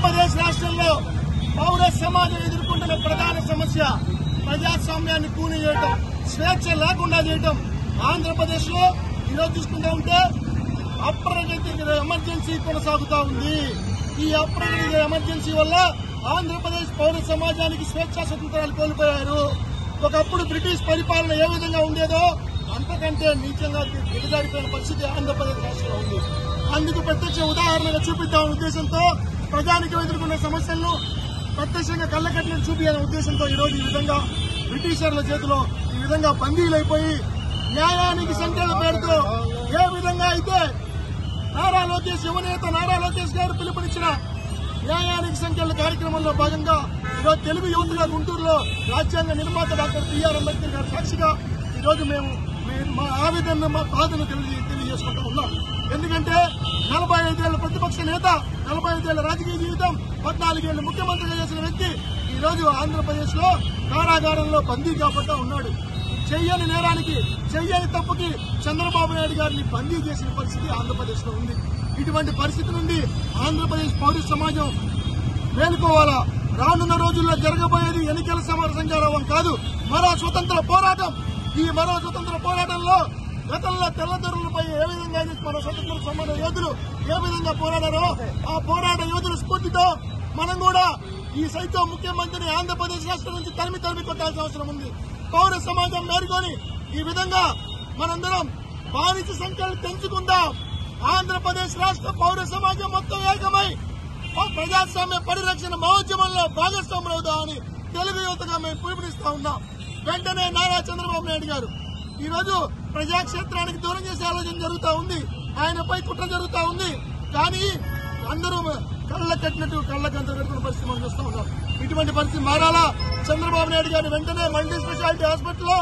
ఆంధ్రప్రదేశ్ రాష్ట్రంలో పౌర సమాజం ఎదుర్కొంటున్న ప్రధాన సమస్య ప్రజాస్వామ్యాన్ని కూని చేయటం స్వేచ్ఛ లేకుండా చేయటం ఆంధ్రప్రదేశ్లో ఈరోజు చూసుకుంటూ ఉంటే అప్రగతి ఎమర్జెన్సీ కొనసాగుతా ఉంది. ఈ అప్రగతి ఎమర్జెన్సీ వల్ల ఆంధ్రప్రదేశ్ పౌర సమాజానికి స్వేచ్ఛా స్వతంత్రాలు కోల్పోయారు. ఒకప్పుడు బ్రిటిష్ పరిపాలన ఏ విధంగా ఉండేదో అంతకంటే నీచంగా దిగజారిపోయిన పరిస్థితి ఆంధ్రప్రదేశ్ రాష్ట్రంలో ఉంది. అందుకు ప్రత్యక్ష ఉదాహరణగా చూపిద్దామనే ఉద్దేశంతో ప్రజానికి ఎదుర్కొన్న సమస్యలను ప్రత్యక్షంగా కళ్ళకట్టినట్టు చూపించాలనే ఉద్దేశంతో ఈరోజు ఈ విధంగా బ్రిటిషర్ల చేతిలో ఈ విధంగా బందీలైపోయి న్యాయానికి సంఖ్యల పేరుతో ఏ విధంగా అయితే నారా లోకేష్ యువనేత నారా లోకేష్ గారు పిలుపునిచ్చిన న్యాయానికి సంఖ్యల కార్యక్రమంలో భాగంగా ఈరోజు తెలుగు యువతగా గుంటూరులో రాజ్యాంగ నిర్మాత డాక్టర్ బిఆర్ అంబేద్కర్ గారి సాక్షిగా ఈరోజు మేము మా ఆవేదన మా బాధను తెలియజేసుకుంటూ ఉన్నాం. ఎందుకంటే నలభై ఐదేళ్ళ ప్రతిపక్ష నేత నలభై ఐదేళ్ళ రాజకీయ జీవితం పద్నాలుగేళ్ళు ముఖ్యమంత్రిగా చేసిన వ్యక్తి ఈరోజు ఆంధ్రప్రదేశ్లో కారాగారంలో బందీ కాకుండా ఉన్నాడు. చెయ్యని నేరానికి చెయ్యని తప్పుకి చంద్రబాబు నాయుడు గారిని బందీ చేసిన పరిస్థితి ఆంధ్రప్రదేశ్లో ఉంది. ఇటువంటి పరిస్థితి నుండి ఆంధ్రప్రదేశ్ పౌర సమాజం మేలుకోవాలా? రానున్న రోజుల్లో జరగబోయేది ఎన్నికల సమర సంఘారావం కాదు మరో స్వతంత్ర పోరాటం. ఈ మరో స్వతంత్ర పోరాటంలో గతంలో తెల్లదొరలపై ఏ విధంగా మన స్వతంత్ర సమాన యోధులు ఏ విధంగా పోరాడారో ఆ పోరాట యోధుల స్ఫూర్తితో మనం కూడా ఈ సైతం ముఖ్యమంత్రిని ఆంధ్రప్రదేశ్ రాష్ట్రం నుంచి తరిమి తరిమి కొట్టాల్సిన అవసరం ఉంది. పౌర సమాజం మేరుకొని ఈ విధంగా మనందరం బానిస సంఖ్యలు పెంచుకుందాం. ఆంధ్రప్రదేశ్ రాష్ట్ర పౌర సమాజం మొత్తం ఏకమై ఆ ప్రజాస్వామ్య పరిరక్షణ మహోద్యమంలో భాగస్వాములవుదామని తెలుగు యువతగా మేము పిలుపునిస్తా ఉన్నాం. వెంటనే నారా చంద్రబాబు నాయుడు గారు. ఈ రోజు ప్రజాక్షేత్రానికి దూరం చేసే ఆలోచన జరుగుతూ ఉంది. ఆయనపై కుట్ర జరుగుతూ ఉంది. కానీ అందరూ కళ్ళ కట్టినట్టు కళ్ళ అంత కట్టుకున్న పరిస్థితి మనం చూస్తూ ఉన్నాం. ఇటువంటి పరిస్థితి మారాలా? చంద్రబాబు నాయుడు గారిని వెంటనే మల్టీ స్పెషాలిటీ హాస్పిటల్లో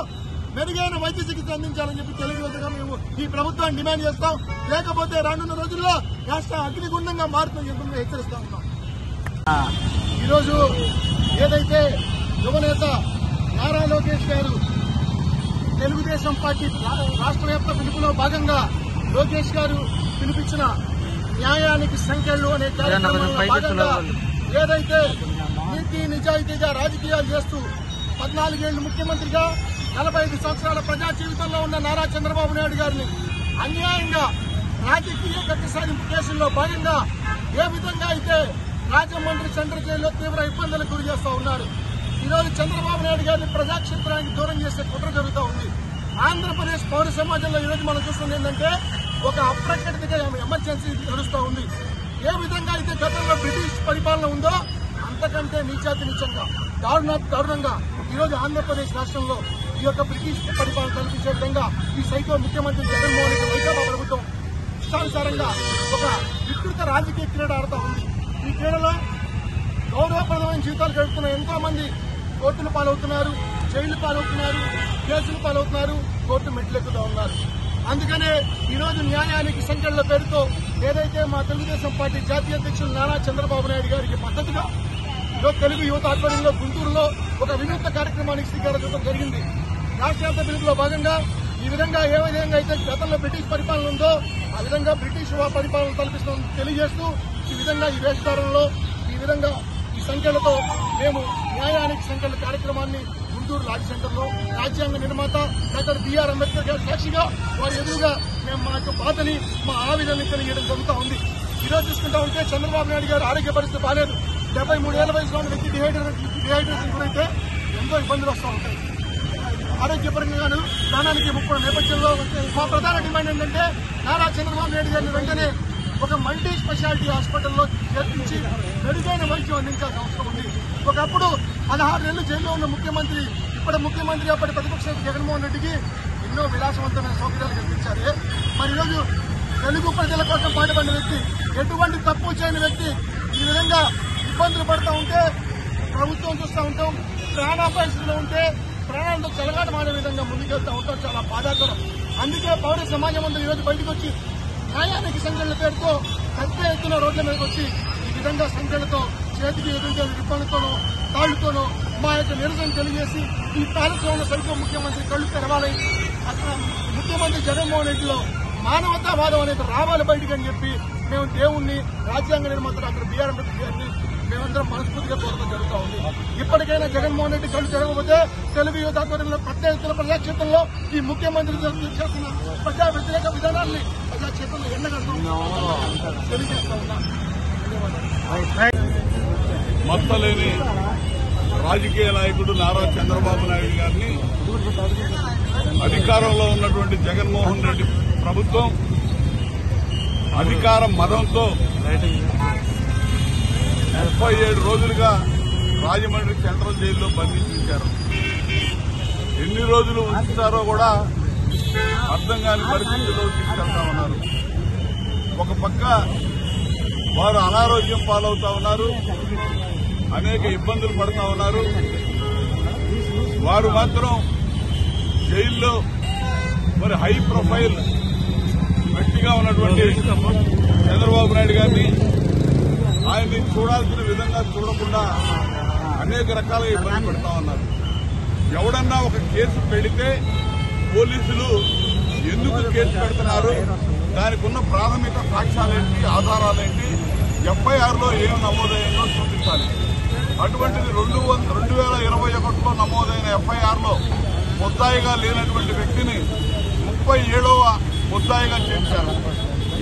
మెరుగైన వైద్య చికిత్స అందించాలని చెప్పి తెలియజేయగా మేము ఈ ప్రభుత్వాన్ని డిమాండ్ చేస్తాం. లేకపోతే రానున్న రోజుల్లో రాష్ట్ర అగ్నిగుండంగా మారుతుందని చెప్పి మేము హెచ్చరిస్తా ఉన్నాం. ఈరోజు ఏదైతే యువనేత నారా లోకేష్ గారు తెలుగుదేశం పార్టీ రాష్ట్ర వ్యాప్త పిలుపులో భాగంగా లోకేష్ గారు పిలిపించిన న్యాయానికి సంఖ్యలు అనే కార్యక్రమంలో భాగంగా ఏదైతే నీతి నిజాయితీగా రాజకీయాలు చేస్తూ పద్నాలుగేళ్ళు ముఖ్యమంత్రిగా నలభై ఐదు సంవత్సరాల ప్రజా జీవితంలో ఉన్న నారా చంద్రబాబు నాయుడు గారిని అన్యాయంగా రాజకీయ గట్టి సాధింపు కేసుల్లో భాగంగా ఏ విధంగా అయితే రాజమండ్రి జైల్లో తీవ్ర ఇబ్బందులకు గురి చేస్తూ ఉన్నారు. ఈ రోజు చంద్రబాబు నాయుడు గారిని ప్రజాక్షేత్రానికి దూరం చేసే కుట్ర జరుగుతూ ఆంధ్రప్రదేశ్ పౌర సమాజంలో ఈరోజు మనం చూస్తుంది ఏంటంటే ఒక అప్రకటితగా ఎమర్జెన్సీ నడుస్తూ ఉంది. ఏ విధంగా అయితే గతంలో బ్రిటిష్ పరిపాలన ఉందో అంతకంటే నీచాతి నీచంగా దారుణ దారుణంగా ఈ రోజు ఆంధ్రప్రదేశ్ రాష్ట్రంలో ఈ యొక్క బ్రిటిష్ పరిపాలన కల్పించే విధంగా ఈ సైకో ముఖ్యమంత్రి జగన్మోహన్ రెడ్డి వైకాపా ప్రభుత్వం ఇష్టానుసారంగా ఒక వికృత రాజకీయ క్రీడ ఆడుతూ ఉంది. ఈ క్రీడలో గౌరవప్రదమైన జీవితాలు గడుపుతున్న ఎంతో మంది కోర్టులు పాలవుతున్నారు. జైలు పాలవుతున్నారు కేసులు పాలవుతున్నారు కోర్టు మెట్లెక్కుతా ఉన్నారు. అందుకనే ఈరోజు న్యాయానికి సంఖ్యల పేరుతో ఏదైతే మా తెలుగుదేశం పార్టీ జాతీయ అధ్యక్షులు నారా చంద్రబాబు నాయుడు గారికి మద్దతుగా ఈరోజు తెలుగు యువత ఆధ్వర్యంలో గుంటూరులో ఒక వినూత్న కార్యక్రమానికి శ్రీకారం చుట్టడం జరిగింది. రాష్ట్రవ్యాప్త పిలుపులో భాగంగా ఈ విధంగా ఏ విధంగా అయితే గతంలో బ్రిటిష్ పరిపాలన ఉందో ఆ విధంగా బ్రిటిష్ పరిపాలన కల్పిస్తామని తెలియజేస్తూ ఈ విధంగా ఈ వేషధారణలో ఈ విధంగా ఈ సంఖ్యలతో మేము న్యాయానికి సంఖ్యల కార్యక్రమాన్ని గుంటూరు లాడ్జ్ సెంటర్లో రాజ్యాంగ నిర్మాత డాక్టర్ బిఆర్ అంబేద్కర్ గారి సాక్షిగా వారి ఎదురుగా మేము మా యొక్క బాధని మా ఆవేదనని తెలియజేయడం జరుగుతూ ఉంది. ఈరోజు చూసుకుంటా ఉంటే చంద్రబాబు నాయుడు గారు ఆరోగ్య పరిస్థితి బాలేదు. డెబ్బై మూడు ఏళ్ళ వయసులో ఉన్న వ్యక్తి డిహైడ్రేషన్ డిహైడ్రేషన్ గురైతే ఎంతో ఇబ్బందులు వస్తూ ఉంటాయి. ఆరోగ్యపరంగాను ప్రాణానికి ముప్పై నేపథ్యంలో మా ప్రధాన డిమాండ్ ఏంటంటే నారా చంద్రబాబు నాయుడు గారిని వెంటనే ఒక మల్టీ స్పెషాలిటీ హాస్పిటల్లో చేర్పించి మెరుగైన వైద్యం అందించాల్సిన అవసరం ఉంది. ఒకప్పుడు పదహారు నెలలు జైల్లో ఉన్న ముఖ్యమంత్రి ఇప్పటి ముఖ్యమంత్రి అప్పటి ప్రతిపక్ష నేత జగన్మోహన్ రెడ్డికి ఎన్నో విలాసవంతమైన సౌకర్యాలు కల్పించారు. మరి ఈరోజు తెలుగు ప్రజల కోసం పాటుపడిన వ్యక్తి ఎటువంటి తప్పు చేయని వ్యక్తి ఈ విధంగా ఇబ్బందులు పడుతూ ఉంటే ప్రభుత్వం చూస్తూ ఉంటాం ప్రాణాపాయస్థితిలో ఉంటే ప్రాణాలతో చెలగాటమాడే విధంగా ముందుకెళ్తూ ఉంటాం చాలా బాధాకరం. అందుకే పౌర సమాజం అంతా ఈరోజు బయటకు వచ్చి న్యాయానికి సంఖ్యల పేరుతో పెద్ద ఎత్తున రోడ్ల మీదకి వచ్చి ఈ విధంగా సంఖ్యలతో చేతికి ఎదురు రిబ్బన్లతోనో తాళ్ళతోనో మా యొక్క నిరసన తెలియజేసి ఈ పాలసీలో సైకో ముఖ్యమంత్రి కళ్ళు తెరవాలి. అక్కడ ముఖ్యమంత్రి జగన్మోహన్ రెడ్డిలో మానవతావాదం అనేది రావాలి బయటికి అని చెప్పి మేము దేవుణ్ణి రాజ్యాంగ నిర్మాత డాక్టర్ బిఆర్ అంబేద్కర్ గారిని అందరం మనస్ఫూర్తిగా కోరడం జరుగుతూ ఉంది. ఇప్పటికైనా జగన్మోహన్ రెడ్డి కళ్ళు జరగకపోతే తెలుగు యువత ఆధ్వర్యంలో పెద్ద ఎత్తున ప్రజాక్షేత్రంలో ఈ ముఖ్యమంత్రి చేస్తున్న ప్రజా వ్యతిరేక విధానాన్ని ప్రజాక్షేత్రంలో ఎండగడతాం తెలియజేస్తా ఉన్నా. మత్తలేని రాజకీయ నాయకుడు నారా చంద్రబాబు నాయుడు గారిని అధికారంలో ఉన్నటువంటి జగన్మోహన్ రెడ్డి ప్రభుత్వం అధికార మదంతో ముప్పై ఏడు రోజులుగా రాజమండ్రి సెంట్రల్ జైల్లో బంధించారు ఎన్ని రోజులు ఉంచుతారో కూడా అర్థం కాని పరిస్థితుల్లో తీసుకెళ్తా ఉన్నారు. ఒక పక్క వారు అనారోగ్యం పాలవుతా ఉన్నారు. అనేక ఇబ్బందులు పడుతూ ఉన్నారు. వారు మాత్రం జైల్లో మరి హై ప్రొఫైల్ వ్యక్తిగా ఉన్నటువంటి చంద్రబాబు నాయుడు గారిని ఆయన్ని చూడాల్సిన విధంగా చూడకుండా అనేక రకాలుగా ఇబ్బంది పెడతా ఉన్నారు. ఎవడన్నా ఒక కేసు పెడితే పోలీసులు ఎందుకు కేసు పెడుతున్నారు? దానికి ఉన్న ప్రాథమిక సాక్ష్యాలేంటి ఆధారాలేంటి? ఎఫ్ఐఆర్లో ఏం నమోదయ్యిందో చూపించాలి. అటువంటిది రెండు రెండు వేల ఇరవై ఒకటిలో నమోదైన ఎఫ్ఐఆర్లో ముద్దాయిగా లేనటువంటి వ్యక్తిని ముప్పై ఏడవ ముద్దాయిగా చేశారు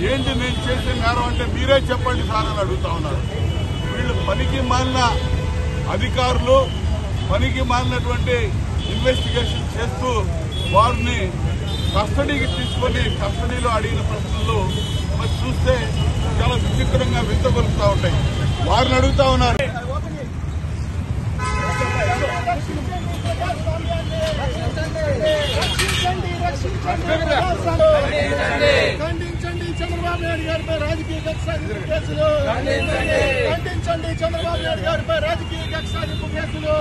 ఏంటి నేను చేసిన నేరం అంటే మీరే చెప్పండి సార్ అని అడుగుతా ఉన్నారు. వీళ్ళు పనికి మాలిన అధికారులు పనికి మాలినటువంటి ఇన్వెస్టిగేషన్ చేస్తూ వారిని కస్టడీకి తీసుకొని కస్టడీలో అడిగిన ప్రశ్నలు మరి చూస్తే చాలా విచిత్రంగా వింతగొలుస్తూ ఉంటాయి. వారిని అడుగుతా ఉన్నారు. ఖండించండి చంద్రబాబు నాయుడు గారిపై రాజకీయ కక్ష సాధింపు కేసులు. ఖండించండి. చంద్రబాబు నాయుడు గారిపై రాజకీయ కక్ష సాధింపు కేసులు.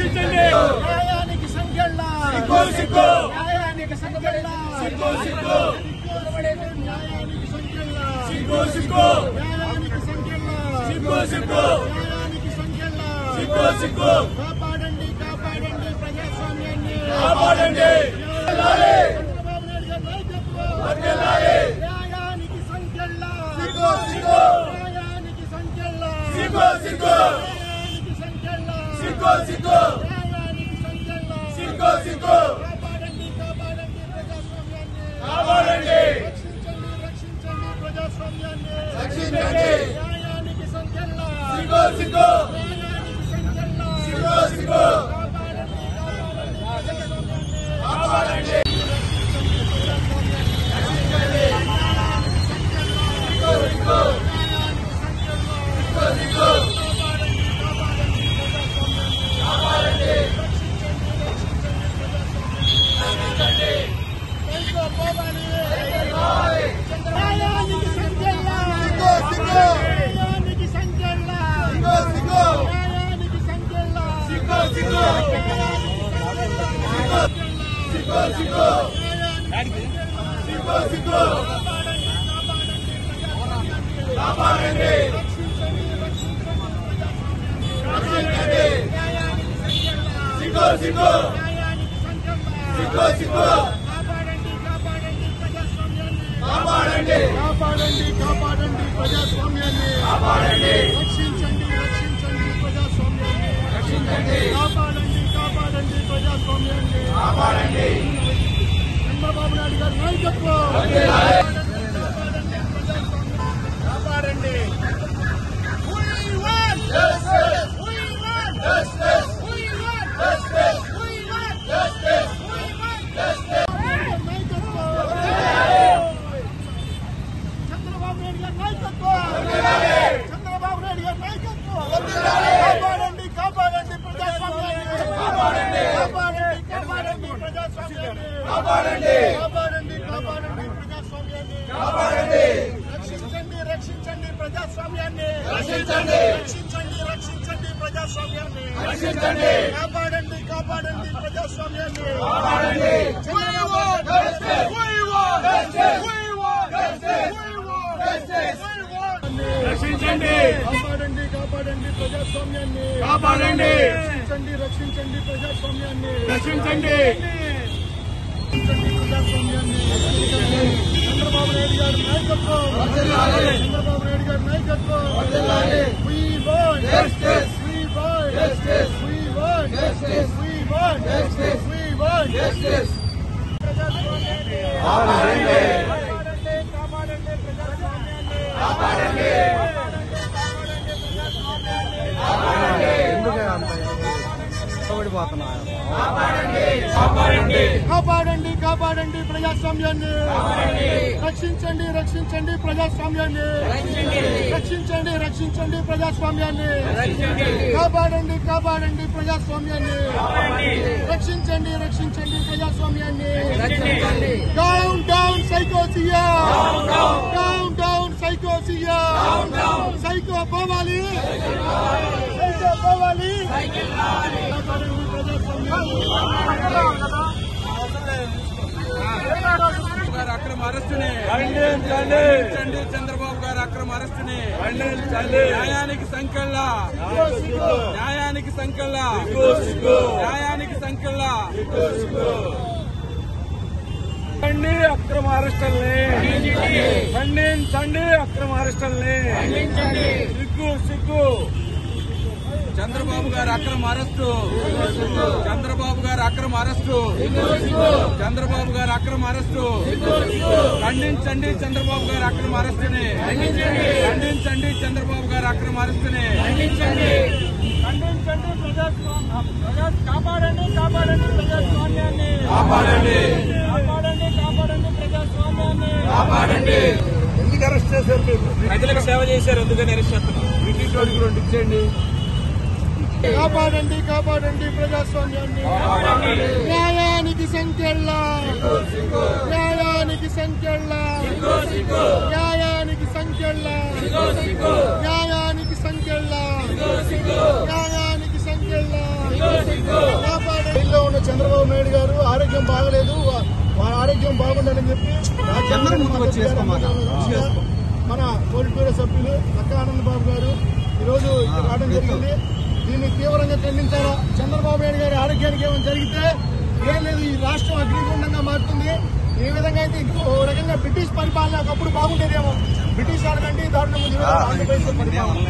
రక్షించండి. న్యాయానికి సంఖ్యల సిగ్గు, సిగ్గు. న్యాయానికి సంఖ్యల సిగ్గు, సిగ్గు. న్యాయానికి సంఖ్యల సిగ్గు సిగ్గు. న్యాయానికి సంఖ్యల సిగ్గు సిగ్గు. న్యాయానికి సంఖ్యల సిగ్గు సిగ్గు. కాపాడండి కాపాడండి ప్రజాస్వామ్యాన్ని. కాపాడండి. చంద్రబాబు నాయుడు గారి నాయకత్వం. న్యాయానికి సంఖ్యల సిగ్గు, సిగ్గు. న్యాయానికి సంఖ్యల సిగ్గు సిగ్గు. న్యాయానికి సంఖ్యల సిగ్గు సిగ్గు న్యాయానికి సిగ్గు సిగ్గు సిగ్గు సిగ్గు కాపాడండి. కాపాడండి. ప్రజాస్వామ్యాన్ని కాపాడండి. కాపాడండి కాపాడండి ప్రజాస్వామ్యాన్ని కాపాడండి రక్షించండి రక్షించండి ప్రజాస్వామ్యాన్ని రక్షించండి కాపాడండి కాపాడండి ప్రజాస్వామ్యాన్ని కాపాడండి. చంద్రబాబు నాయుడు గారి నాయకత్వం కాపాడండి We want Justice. We want Justice. We want Justice. We want Justice. We want Justice. నాయకత్వం చంద్రబాబు నాయుడు గారి నాయకత్వం చంద్రబాబు నాయుడు గారి నాయకత్వం కాపాడండి కాపాడండి ప్రజాస్వామ్యాన్ని కాపాడండి. కాపాడండి కాపాడండి ప్రజాస్వామ్యాన్ని కాపాడండి. కాపాడండి కాపాడండి ప్రజాస్వామ్యాన్ని. కాపాడండి. రక్షించండి రక్షించండి ప్రజాస్వామ్యాన్ని. రక్షించండి. రక్షించండి రక్షించండి ప్రజాస్వామ్యాన్ని. రక్షించండి. కాపాడండి కాపాడండి ప్రజాస్వామ్యాన్ని. కాపాడండి. Chandrababu Justice! We want Justice! We want Justice! We want Justice! We want రక్షించండి. కాపాడండి కాపాడండి ప్రజాస్వామ్యాన్ని. కాపాడండి. రక్షించండి రక్షించండి ప్రజాస్వామ్యాన్ని. రక్షించండి. రక్షించండి ప్రజాస్వామ్యాన్ని చంద్రబాబు నాయుడు గారి నాయకత్వం చంద్రబాబు నాయుడు గారి నాయకత్వం We కాపాడండి కాపాడండి. కాపాడండి ప్రజాస్వామ్యాన్ని. రక్షించండి రక్షించండి ప్రజాస్వామ్యాన్ని. రక్షించండి. రక్షించండి ప్రజాస్వామ్యాన్ని. కాపాడండి కాపాడండి ప్రజాస్వామ్యాన్ని. రక్షించండి రక్షించండి ప్రజాస్వామ్యాన్ని. డౌన్ డౌన్ సైకోసియా డౌన్ డౌన్ సైకోసియా సైకో పోవాలి సైకో పోవాలి అక్రమ అరెస్టుని చంద్రబాబు గారి అక్రమ అరెస్టుని న్యాయానికి సంకెళ్ళ న్యాయానికి సంకెళ్ళ న్యాయానికి సంకెళ్ళ ఖండి అక్రమ అరెస్టుల్ని ఖండించండి. అక్రమ అరెస్టుల్ని. సిగ్గు సిగ్గు. చంద్రబాబు గారి అక్రమ అరెస్టు. చంద్రబాబు గారి అక్రమ అరెస్టు. చంద్రబాబు గారి అక్రమ అరెస్టు. ఖండించండి చంద్రబాబు గారి అక్రమ అరెస్టుని. ఖండించండి. చంద్రబాబు గారి అక్రమ అరెస్టుని. ఖండించండి. ప్రజాస్వామ్యం. ప్రజా- కాపాడండి కాపాడండి ప్రజాస్వామ్యాన్ని. కాపాడండి. కాపాడండి. ఎందుకు అరెస్ట్ చేశారు మీరు? ప్రజలకు సేవ చేశారు ఎందుకని అరెస్ట్ చేస్తున్నారు. బ్రిటిష్ వాడికి రెండు ఇచ్చేయండి కాపాడండి కాపాడండి ప్రజాస్వామ్యాన్ని. న్యాయానికి సంఖ్యల్లా. న్యాయానికి సంఖ్యల్లా. న్యాయానికి సంఖ్యల్లా. న్యాయానికి సంఖ్యల్లా. న్యాయానికి సంఖ్యల్లా. కాపాడండి. ఉన్న చంద్రబాబు నాయుడు గారు ఆరోగ్యం బాగలేదు. వారి ఆరోగ్యం బాగుండాలని చెప్పి మన పోలీస్ బ్యూరో సభ్యులు లక్క ఆనంద్ బాబు గారు ఈరోజు రావడం జరిగింది. దీన్ని తీవ్రంగా ఖండించారా చంద్రబాబు నాయుడు గారి ఆరోగ్యానికి ఏమైనా జరిగితే ఏం లేదు ఈ రాష్ట్రం అగ్నిగుండంగా మారుతుంది. ఏ విధంగా అయితే ఇంకో రకంగా బ్రిటిష్ పరిపాలన ఒకప్పుడు బాగుండేదేమో. బ్రిటిష్ వాళ్ళకంటే దారుణంగా పరిపాలన.